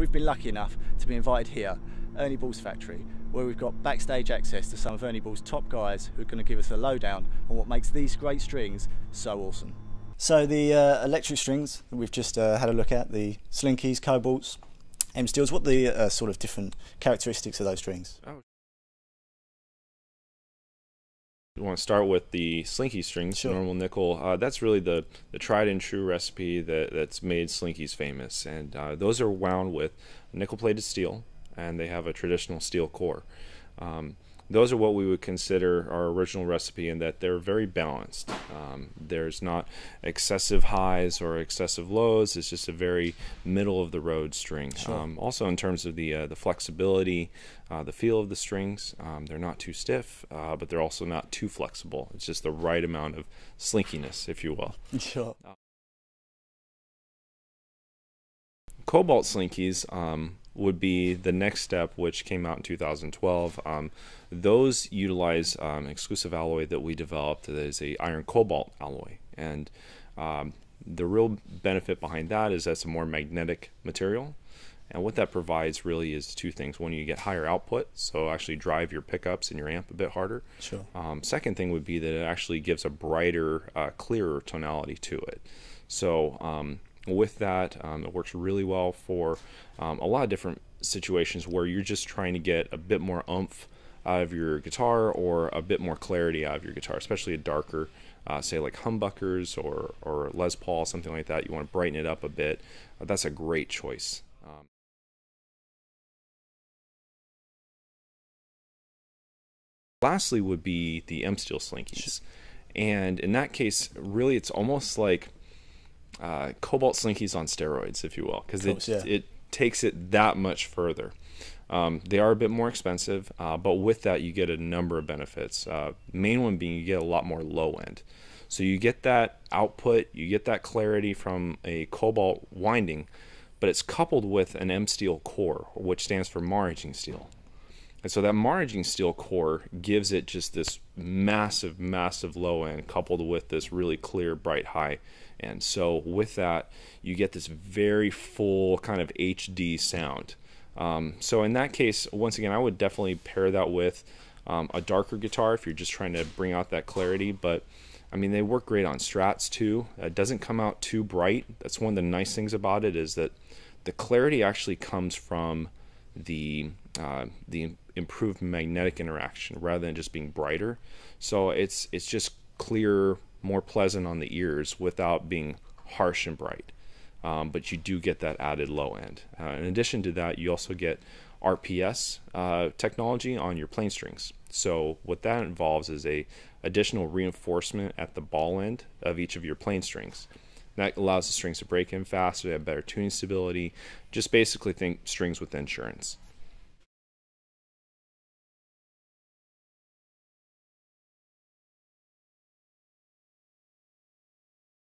we've been lucky enough to be invited here, Ernie Ball's factory, where we've got backstage access to some of Ernie Ball's top guys who are going to give us a lowdown on what makes these great strings so awesome. So the uh, electric strings that we've just uh, had a look at, the Slinkies, Cobalts, M Steels, what are the uh, sort of different characteristics of those strings? Oh. We want to start with the Slinky strings, sure. normal nickel. Uh, that's really the, the tried and true recipe that, that's made Slinkies famous. And uh, those are wound with nickel plated steel, and they have a traditional steel core. Um, those are what we would consider our original recipe in that they're very balanced. Um, there's not excessive highs or excessive lows. It's just a very middle of the road string. Sure. Um, also, in terms of the uh, the flexibility, uh, the feel of the strings, um, they're not too stiff, uh, but they're also not too flexible. It's just the right amount of slinkiness, if you will. Sure. Cobalt slinkies um, would be the next step, which came out in 2012. Um, those utilize um, exclusive alloy that we developed that is a iron cobalt alloy, and um, the real benefit behind that is that's a more magnetic material. And what that provides really is two things. One, you get higher output, so actually drive your pickups and your amp a bit harder. Sure. Um, second thing would be that it actually gives a brighter, uh, clearer tonality to it. So um, with that. Um, it works really well for um, a lot of different situations where you're just trying to get a bit more umph out of your guitar or a bit more clarity out of your guitar, especially a darker, uh, say like humbuckers or, or Les Paul, something like that. You want to brighten it up a bit. Uh, that's a great choice. Um, lastly would be the M Steel Slinkies. And in that case, really, it's almost like uh, Cobalt Slinkies on steroids, if you will, because it, yeah. it takes it that much further. Um, they are a bit more expensive, uh, but with that, you get a number of benefits. Uh, main one being you get a lot more low end. So you get that output, you get that clarity from a cobalt winding, but it's coupled with an M steel core, which stands for maraging steel. And so that maraging steel core gives it just this massive, massive low end coupled with this really clear, bright high. And so with that, you get this very full kind of HD sound. Um, so in that case, once again, I would definitely pair that with um, a darker guitar if you're just trying to bring out that clarity. But I mean, they work great on strats too. It doesn't come out too bright. That's one of the nice things about it is that the clarity actually comes from the uh, the improved magnetic interaction rather than just being brighter. So it's it's just clearer, more pleasant on the ears without being harsh and bright. Um, but you do get that added low end. Uh, in addition to that, you also get RPS uh, technology on your plain strings. So what that involves is a additional reinforcement at the ball end of each of your plain strings. That allows the strings to break in faster, they have better tuning stability. Just basically think strings with insurance.